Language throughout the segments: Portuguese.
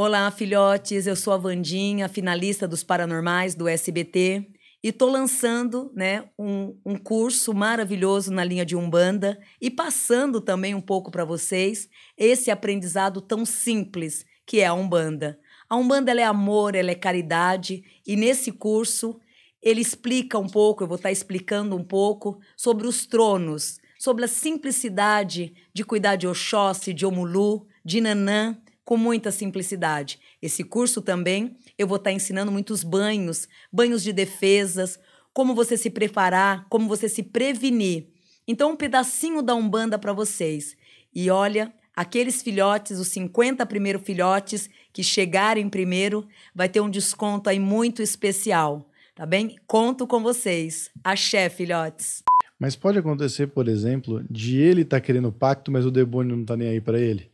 Olá, filhotes. Eu sou a Vandinha, finalista dos Paranormais do SBT. E estou lançando né, um, um curso maravilhoso na linha de Umbanda e passando também um pouco para vocês esse aprendizado tão simples que é a Umbanda. A Umbanda é amor, ela é caridade e nesse curso ele explica um pouco, eu vou estar tá explicando um pouco sobre os tronos, sobre a simplicidade de cuidar de Oxóssi, de Omulu, de Nanã, com muita simplicidade. Esse curso também eu vou estar tá ensinando muitos banhos, banhos de defesas, como você se preparar, como você se prevenir. Então, um pedacinho da Umbanda para vocês. E olha, aqueles filhotes, os 50 primeiros filhotes que chegarem primeiro, vai ter um desconto aí muito especial, tá bem? Conto com vocês. Axé, filhotes. Mas pode acontecer, por exemplo, de ele estar tá querendo pacto, mas o demônio não tá nem aí para ele?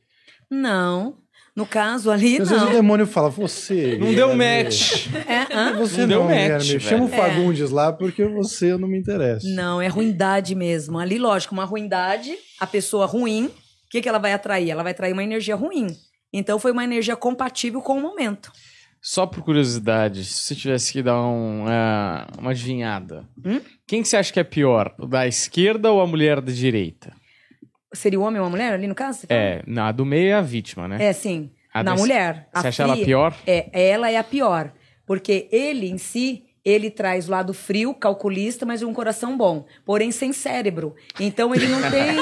Não. No caso ali, Às não. Vezes o demônio fala, você... Não deu match. É, hã? Você não, não deu match, Chama o Fagundes é. lá porque você não me interessa. Não, é ruindade mesmo. Ali, lógico, uma ruindade, a pessoa ruim, o que, que ela vai atrair? Ela vai atrair uma energia ruim. Então foi uma energia compatível com o momento. Só por curiosidade, se você tivesse que dar um, uh, uma adivinhada, hum? quem que você acha que é pior? O da esquerda ou a mulher da direita? Seria o homem ou a mulher ali no caso? É, na do meio é a vítima, né? É, sim. A na mulher. Você acha ela pior? É, ela é a pior. Porque ele em si, ele traz o lado frio, calculista, mas de um coração bom, porém sem cérebro. Então ele não tem.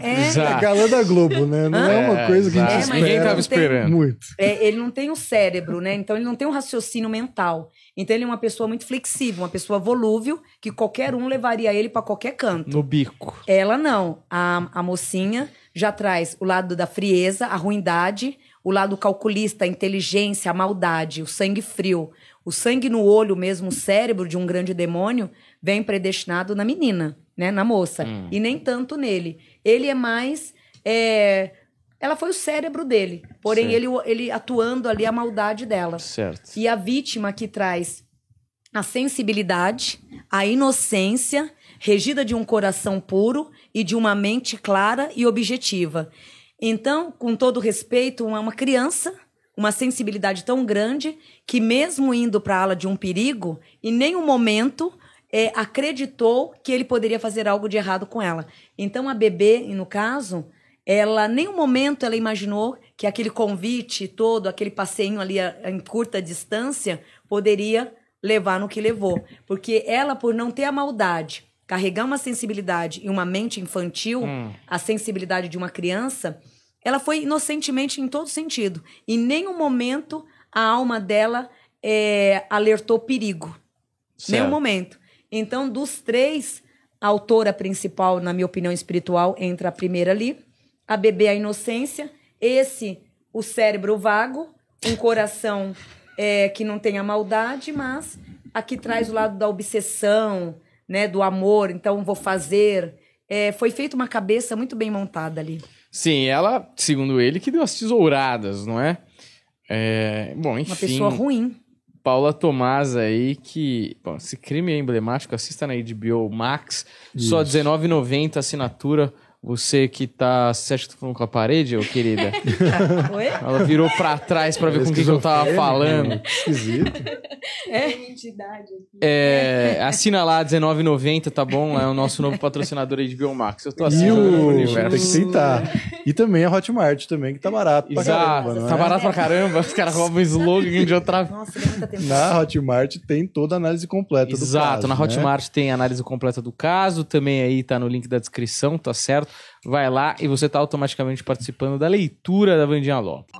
é, é galã da Globo, né? Não é, é uma coisa que a gente é, espera. Ninguém estava esperando. Muito. É, ele não tem o um cérebro, né? Então ele não tem um raciocínio mental. Então ele é uma pessoa muito flexível, uma pessoa volúvel, que qualquer um levaria ele para qualquer canto. No bico. Ela não. A, a mocinha já traz o lado da frieza, a ruindade, o lado calculista, a inteligência, a maldade, o sangue frio. O sangue no olho mesmo, o cérebro de um grande demônio, vem predestinado na menina, né? Na moça. Hum. E nem tanto nele. Ele é mais. É... Ela foi o cérebro dele. Porém, ele, ele atuando ali a maldade dela. Certo. E a vítima que traz a sensibilidade, a inocência, regida de um coração puro e de uma mente clara e objetiva. Então, com todo respeito, uma criança uma sensibilidade tão grande que, mesmo indo para a ala de um perigo, em nenhum momento é, acreditou que ele poderia fazer algo de errado com ela. Então, a bebê, no caso, ela, nenhum momento, ela imaginou que aquele convite todo, aquele passeio ali a, a, em curta distância, poderia levar no que levou. Porque ela, por não ter a maldade, carregar uma sensibilidade e uma mente infantil, hum. a sensibilidade de uma criança ela foi inocentemente em todo sentido. Em nenhum momento a alma dela é, alertou perigo. Certo. Nenhum momento. Então, dos três, a autora principal, na minha opinião espiritual, entra a primeira ali. A bebê, a inocência. Esse, o cérebro vago. Um coração é, que não tem a maldade, mas aqui traz o lado da obsessão, né, do amor. Então, vou fazer. É, foi feita uma cabeça muito bem montada ali. Sim, ela, segundo ele, que deu as tesouradas, não é? é bom, enfim. Uma pessoa ruim. Paula Tomás aí, que. Bom, esse crime é emblemático, assista na HBO Max. Isso. Só R$19,90 assinatura. Você que tá. Você acha que tá falando com a parede, ô querida? Oi? Ela virou pra trás pra ver com o que, que eu tava falando. Né? Esquisito. É. É, assina lá, R$19,90, tá bom? É o nosso novo patrocinador aí de Biomax. Eu tô assinando o universo. Tem que tentar. E também a Hotmart também, que tá barato pra Exato. caramba, Tá é? barato pra caramba. Os caras roubam slogan de outra... Nossa, muita tempo. Na Hotmart tem toda a análise completa Exato, do caso. Exato, na né? Hotmart né? tem a análise completa do caso. Também aí tá no link da descrição, tá certo? Vai lá e você tá automaticamente participando da leitura da Vandinha Lopes.